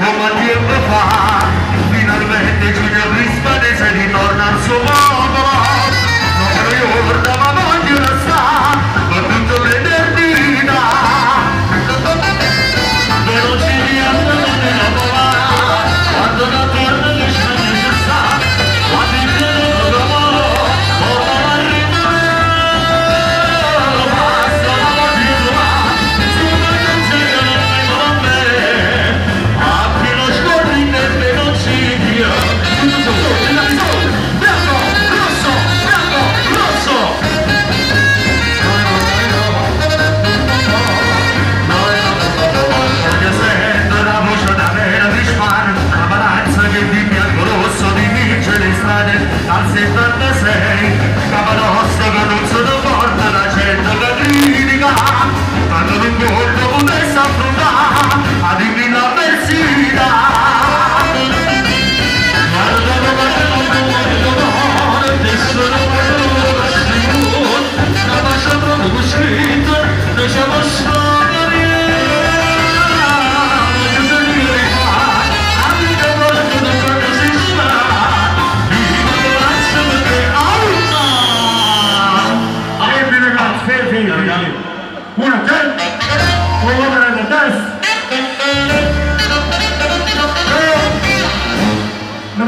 I'm a dear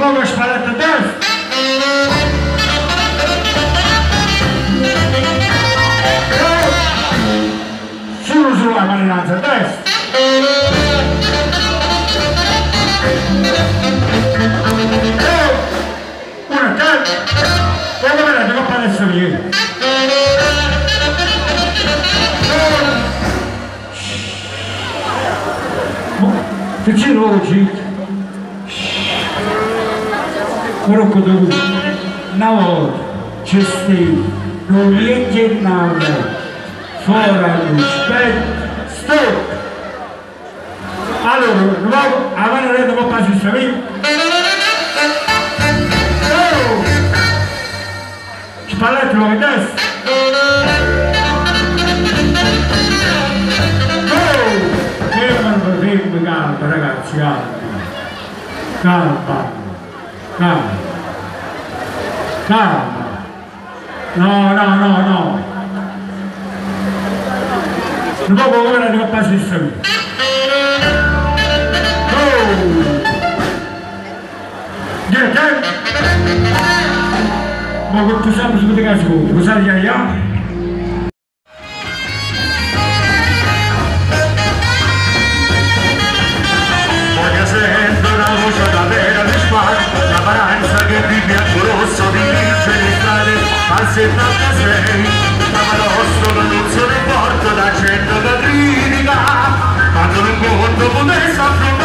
palmas para Tadeu. Sinuzular Marinata 10 Una tanto E allora devo fare adesso io Ficino oggi crocodile, navor, cestin, lulietje navle, fora luspet, stop! Allora, nuovo, avanti, dopo passo il savino. Spallate, lo vedete? Oh! Che oh! non calma, ragazzi, calma! Calma! No. No. No, no, no, no. Nuk po bëgëve në pas një sëmi. Gjë, gjë. Më gëtë të samë së këtë ka shku. Më sa dhja ja. promesa, promesa.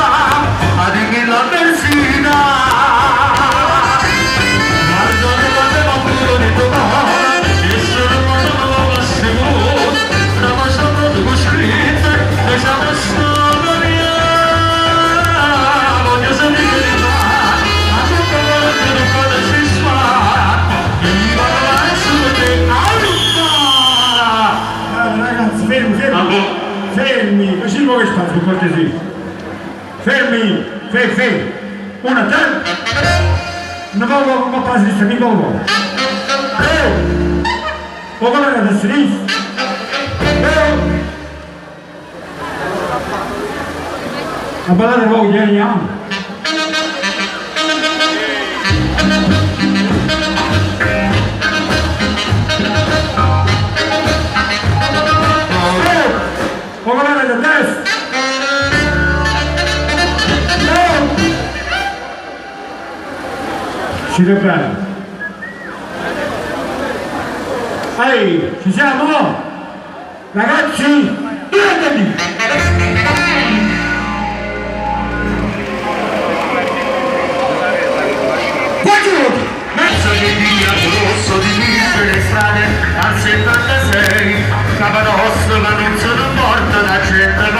su cortesia. Fermi, fe, fe, uma tan, não vou uma paz de sabi volvo. Eu, o galera da Siris, eu, a balada vou ganhar em alma. Vamos lá, Signor Brani. Ehi, ci siamo? Ragazzi, prendetevi! strade al 76 Capadosso ma non sono morto da gente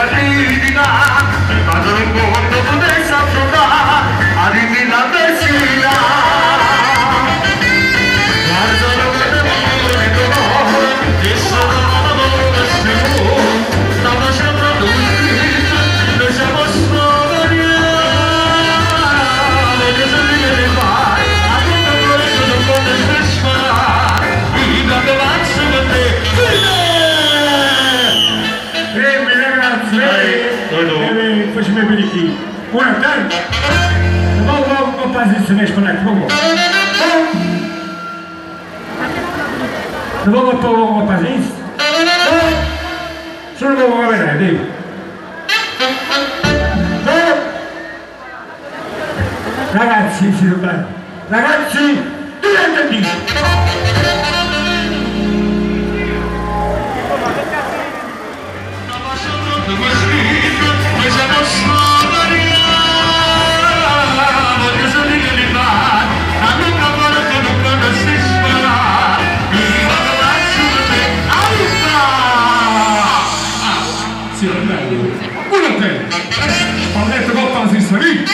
Deve, facciamo vedere qui. Una, dai. Vamos, vamos, vamos fazer isso mesmo, conecta, vamos. Vamos, vamos, vamos fazer isso? Solo vamos vedere, devi. Ragazzi, si dovrebbe. Ragazzi, diventati! Sì, bello. Uno te. Ho detto che ho si salì.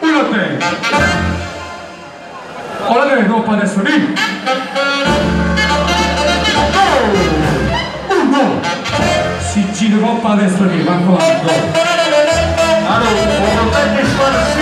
Uno a te. Ho detto che ho adesso lì. Uno. Si gira coppa adesso lì, ma quando? Allora, un squadra di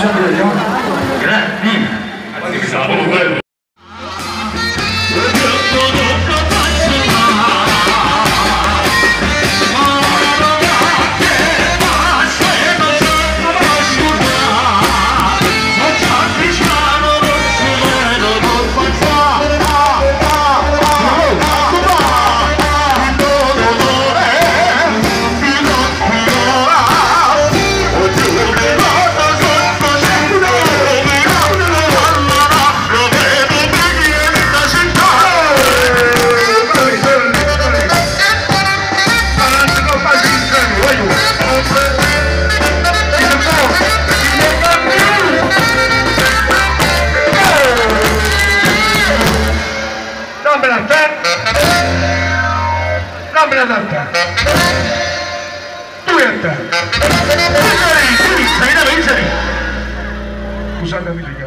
500 yards. anlattál. Túl érte. Húzzá légy, Jimmy, ne viccelj! Húzzá be, Willy.